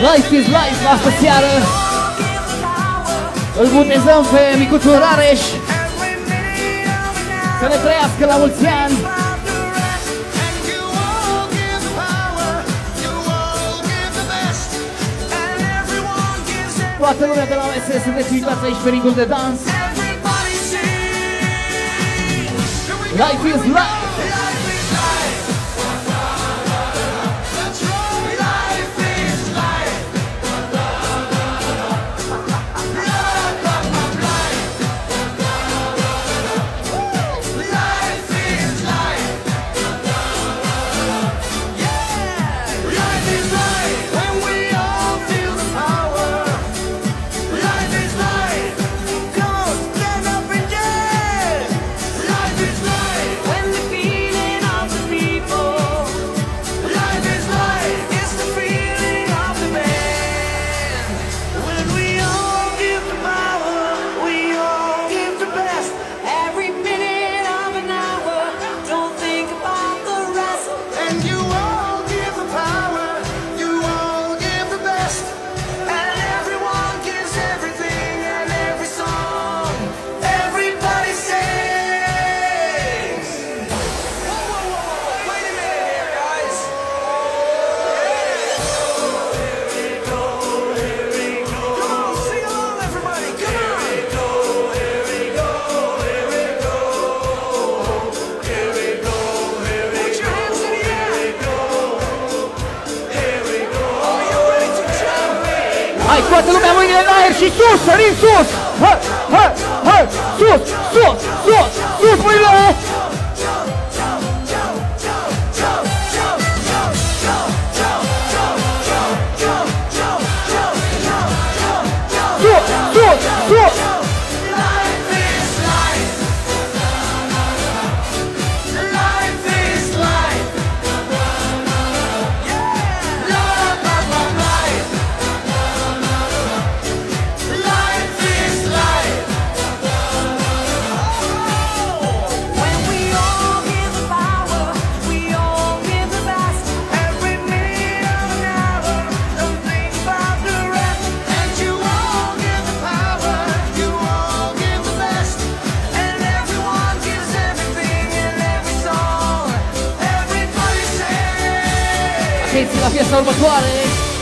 Life is life, asta seară. Îl botezăm pe micuțul Rareș. Să ne trăiască la mulți ani. Toată lumea de la OSS, sunteți invitați aici pe ringul de dans. Life is life. Hai, scoate lumea mâinile în aer și sus, sărim sus! Hă, hă, hă, sus, sus, sus, sus, mâinile! sensi la fiesta salvatore